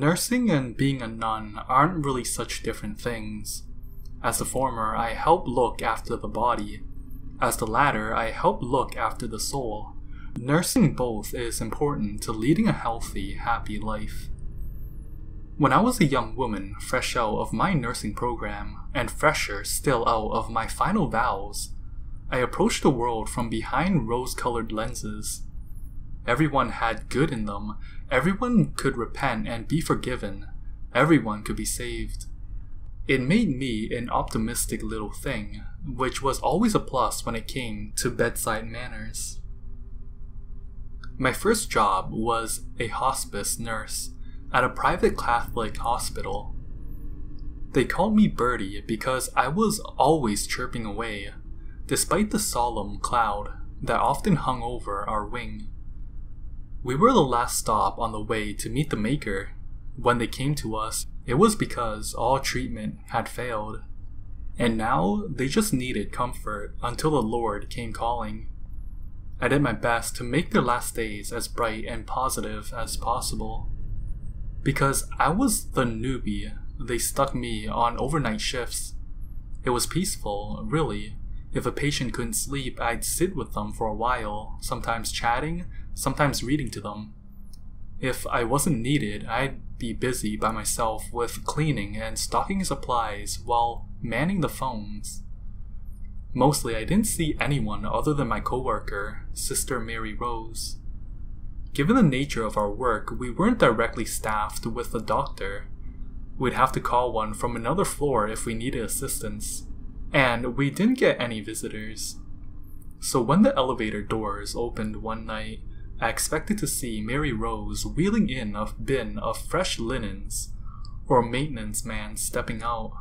Nursing and being a nun aren't really such different things. As the former, I help look after the body. As the latter, I help look after the soul. Nursing both is important to leading a healthy, happy life. When I was a young woman, fresh out of my nursing program, and fresher still out of my final vows, I approached the world from behind rose colored lenses. Everyone had good in them, everyone could repent and be forgiven, everyone could be saved. It made me an optimistic little thing, which was always a plus when it came to bedside manners. My first job was a hospice nurse at a private Catholic hospital. They called me Birdie because I was always chirping away, despite the solemn cloud that often hung over our wing. We were the last stop on the way to meet the Maker. When they came to us, it was because all treatment had failed. And now they just needed comfort until the Lord came calling. I did my best to make their last days as bright and positive as possible. Because I was the newbie, they stuck me on overnight shifts. It was peaceful, really. If a patient couldn't sleep, I'd sit with them for a while, sometimes chatting, sometimes reading to them. If I wasn't needed, I'd be busy by myself with cleaning and stocking supplies while manning the phones. Mostly, I didn't see anyone other than my coworker, Sister Mary Rose. Given the nature of our work, we weren't directly staffed with a doctor. We'd have to call one from another floor if we needed assistance. And we didn't get any visitors. So when the elevator doors opened one night, I expected to see Mary Rose wheeling in a bin of fresh linens, or a maintenance man stepping out.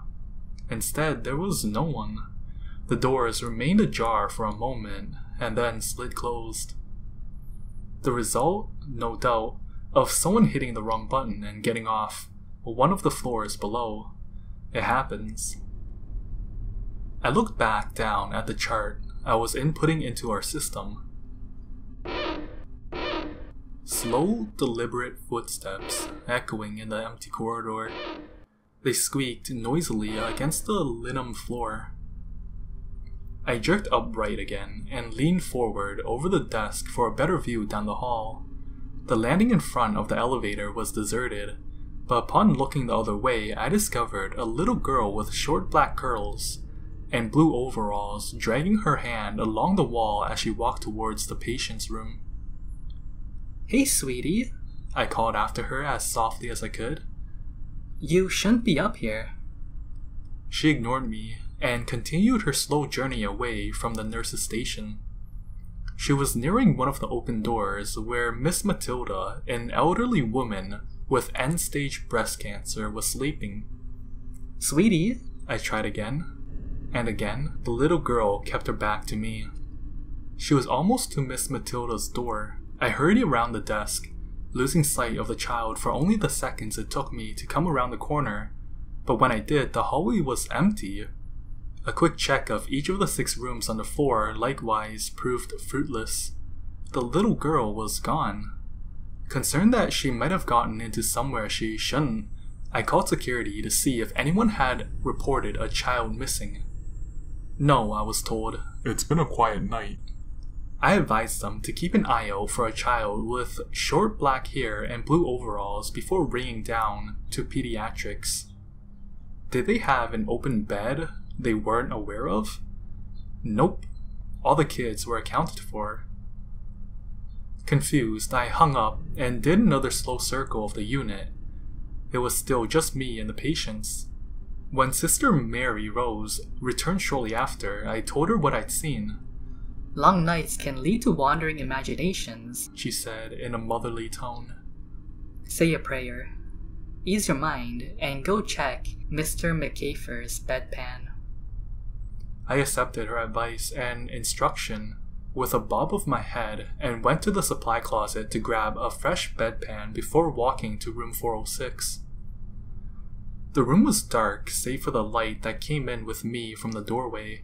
Instead, there was no one. The doors remained ajar for a moment and then slid closed. The result, no doubt, of someone hitting the wrong button and getting off one of the floors below. It happens. I looked back down at the chart I was inputting into our system. Slow, deliberate footsteps echoing in the empty corridor. They squeaked noisily against the linoleum floor. I jerked upright again and leaned forward over the desk for a better view down the hall. The landing in front of the elevator was deserted, but upon looking the other way, I discovered a little girl with short black curls and blue overalls dragging her hand along the wall as she walked towards the patient's room. Hey, sweetie, I called after her as softly as I could. You shouldn't be up here. She ignored me and continued her slow journey away from the nurse's station. She was nearing one of the open doors where Miss Matilda, an elderly woman with end stage breast cancer, was sleeping. Sweetie, I tried again, and again the little girl kept her back to me. She was almost to Miss Matilda's door. I hurried around the desk, losing sight of the child for only the seconds it took me to come around the corner. But when I did, the hallway was empty, a quick check of each of the six rooms on the floor likewise proved fruitless. The little girl was gone. Concerned that she might have gotten into somewhere she shouldn't, I called security to see if anyone had reported a child missing. No, I was told. It's been a quiet night. I advised them to keep an eye out for a child with short black hair and blue overalls before ringing down to pediatrics. Did they have an open bed they weren't aware of? Nope. All the kids were accounted for. Confused, I hung up and did another slow circle of the unit. It was still just me and the patients. When Sister Mary Rose returned shortly after, I told her what I'd seen. Long nights can lead to wandering imaginations, she said in a motherly tone. Say a prayer. Ease your mind and go check Mr. McCafer's bedpan. I accepted her advice and instruction with a bob of my head and went to the supply closet to grab a fresh bedpan before walking to room 406. The room was dark save for the light that came in with me from the doorway.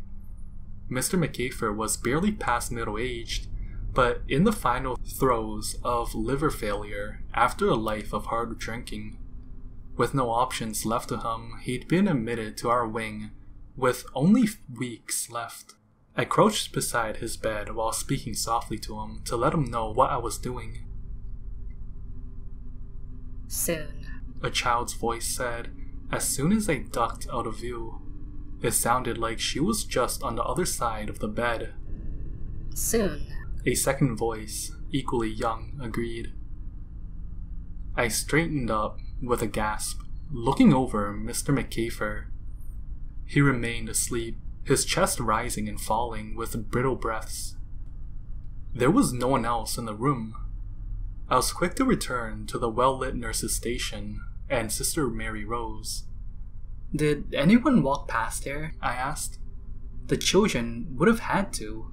Mr. McCafer was barely past middle aged, but in the final throes of liver failure after a life of hard drinking. With no options left to him, he'd been admitted to our wing with only weeks left. I crouched beside his bed while speaking softly to him to let him know what I was doing. Soon. A child's voice said as soon as I ducked out of view. It sounded like she was just on the other side of the bed. Soon. A second voice, equally young, agreed. I straightened up with a gasp, looking over Mr. McKeefer. He remained asleep, his chest rising and falling with brittle breaths. There was no one else in the room. I was quick to return to the well lit nurse's station and Sister Mary Rose. Did anyone walk past here? I asked. The children would have had to.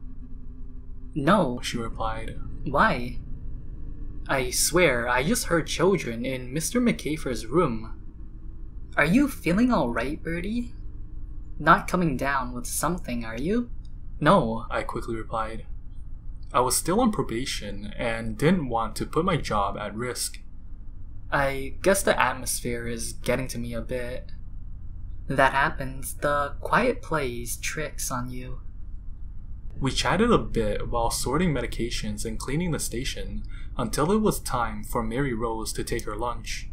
No, She replied. why? I swear, I just heard children in Mr. McCafer's room. Are you feeling alright, Birdie? Not coming down with something, are you? No. I quickly replied. I was still on probation and didn't want to put my job at risk. I guess the atmosphere is getting to me a bit. That happens, the quiet plays tricks on you. We chatted a bit while sorting medications and cleaning the station until it was time for Mary Rose to take her lunch.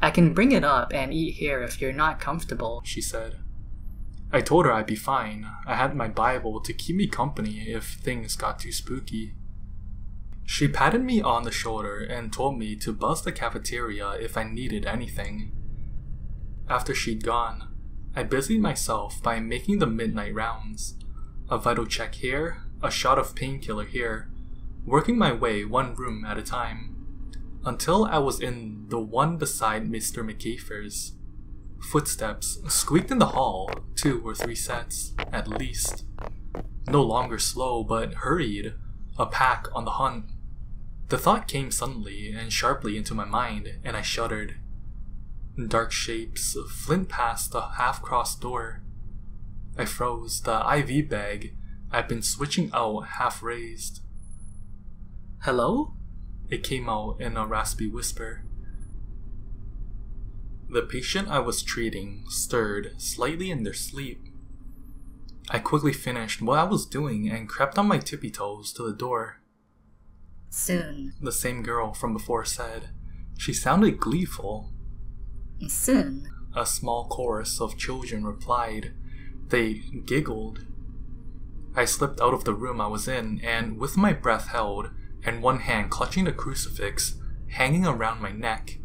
I can bring it up and eat here if you're not comfortable. She said. I told her I'd be fine. I had my Bible to keep me company if things got too spooky. She patted me on the shoulder and told me to buzz the cafeteria if I needed anything. After she'd gone, I busied myself by making the midnight rounds. A vital check here, a shot of painkiller here, working my way one room at a time, until I was in the one beside Mr. McKeefer's. Footsteps squeaked in the hall, two or three sets, at least. No longer slow, but hurried, a pack on the hunt. The thought came suddenly and sharply into my mind, and I shuddered. Dark shapes flint past the half crossed door. I froze, the IV bag I'd been switching out half raised. Hello? It came out in a raspy whisper. The patient I was treating stirred slightly in their sleep. I quickly finished what I was doing and crept on my tippy toes to the door. Soon. The same girl from before said. She sounded gleeful. Soon. A small chorus of children replied. They giggled. I slipped out of the room I was in and, with my breath held and one hand clutching the crucifix hanging around my neck,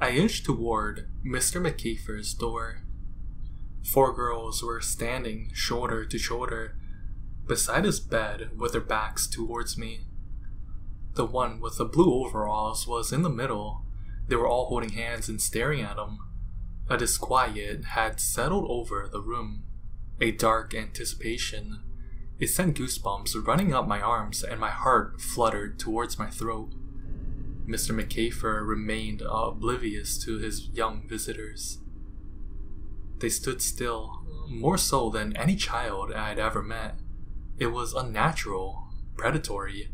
I inched toward Mr. McKeefer's door. Four girls were standing shoulder to shoulder beside his bed with their backs towards me. The one with the blue overalls was in the middle. They were all holding hands and staring at him. A disquiet had settled over the room, a dark anticipation. It sent goosebumps running up my arms and my heart fluttered towards my throat. Mr. McCafer remained oblivious to his young visitors. They stood still, more so than any child I had ever met. It was unnatural, predatory.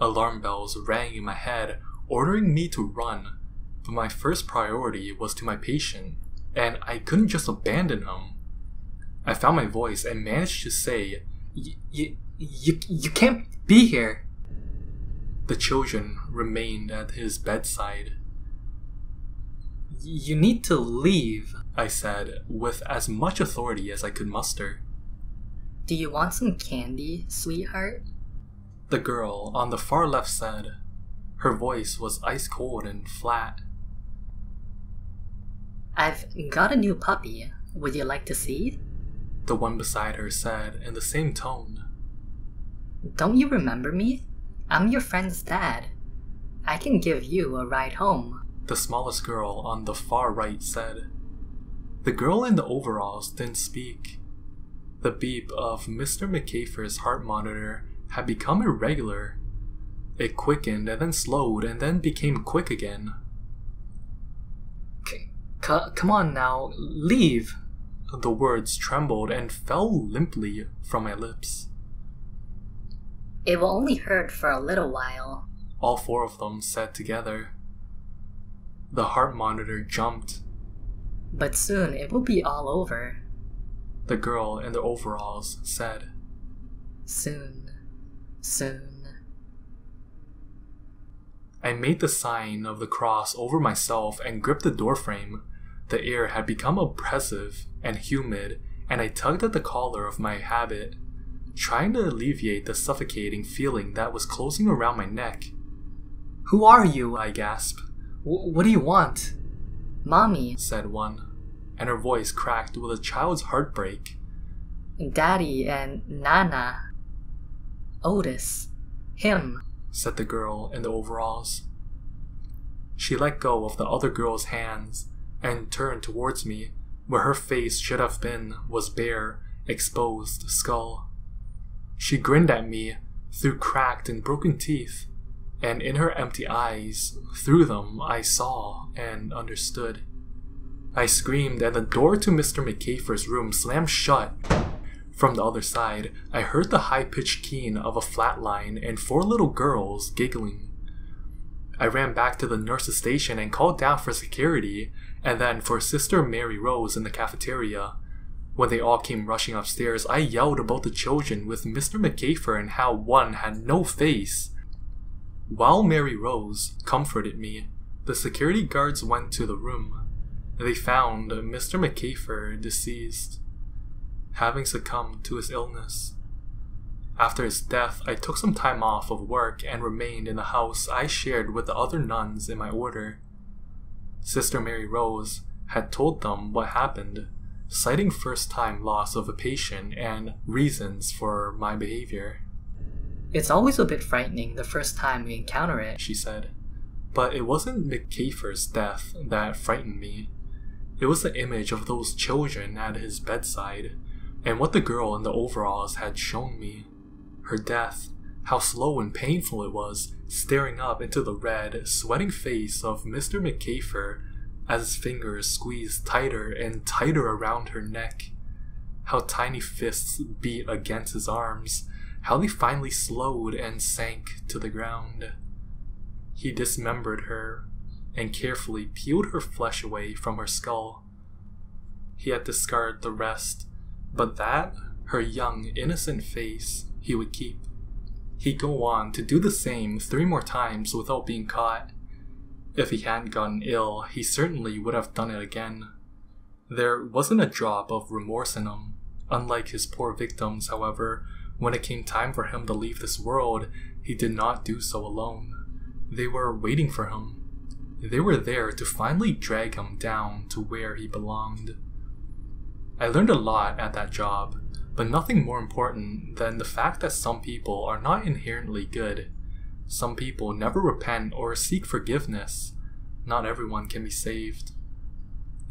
Alarm bells rang in my head, ordering me to run, but my first priority was to my patient, and I couldn't just abandon him. I found my voice and managed to say, Y- y- you, you can't be here. The children remained at his bedside. You need to leave. I said, with as much authority as I could muster. Do you want some candy, sweetheart? The girl on the far left said. Her voice was ice cold and flat. I've got a new puppy. Would you like to see? The one beside her said in the same tone. Don't you remember me? I'm your friend's dad. I can give you a ride home. The smallest girl on the far right said. The girl in the overalls didn't speak. The beep of Mr. McCafer's heart monitor had become irregular. It quickened and then slowed and then became quick again. C- c- come on now, leave. The words trembled and fell limply from my lips. It will only hurt for a little while. All four of them said together. The heart monitor jumped. But soon it will be all over. The girl in the overalls said. Soon. Soon. I made the sign of the cross over myself and gripped the doorframe. The air had become oppressive and humid, and I tugged at the collar of my habit, trying to alleviate the suffocating feeling that was closing around my neck. Who are you? I gasped, what do you want? Mommy, said one, and her voice cracked with a child's heartbreak. Daddy, and Nana. Otis. Him. said the girl in the overalls. She let go of the other girl's hands and turned towards me. Where her face should have been was bare, exposed skull. She grinned at me through cracked and broken teeth, and in her empty eyes, through them, I saw and understood. I screamed, and the door to Mr. McCafer's room slammed shut. From the other side, I heard the high pitched keen of a flatline and four little girls giggling. I ran back to the nurse's station and called down for security, and then for Sister Mary Rose in the cafeteria. When they all came rushing upstairs, I yelled about the children with Mr. McCafer and how one had no face. While Mary Rose comforted me, the security guards went to the room. They found Mr. McCafer deceased, having succumbed to his illness. After his death, I took some time off of work and remained in the house I shared with the other nuns in my order. Sister Mary Rose had told them what happened, citing first time loss of a patient and reasons for my behavior. It's always a bit frightening the first time we encounter it. she said. But it wasn't McCafer's death that frightened me. It was the image of those children at his bedside, and what the girl in the overalls had shown me. Her death, how slow and painful it was, staring up into the red, sweating face of Mr. McCafer as his fingers squeezed tighter and tighter around her neck. How tiny fists beat against his arms, how they finally slowed and sank to the ground. He dismembered her and carefully peeled her flesh away from her skull. He had discarded the rest, but that, her young, innocent face, he would keep. He'd go on to do the same three more times without being caught. If he hadn't gotten ill, he certainly would have done it again. There wasn't a drop of remorse in him. Unlike his poor victims, however, when it came time for him to leave this world, he did not do so alone. They were waiting for him. They were there to finally drag him down to where he belonged. I learned a lot at that job, but nothing more important than the fact that some people are not inherently good. Some people never repent or seek forgiveness. Not everyone can be saved.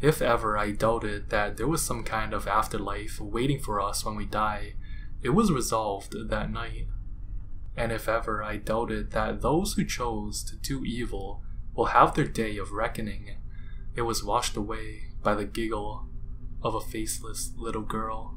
If ever I doubted that there was some kind of afterlife waiting for us when we die, it was resolved that night. And if ever I doubted that those who chose to do evil will have their day of reckoning, it was washed away by the giggle of a faceless little girl.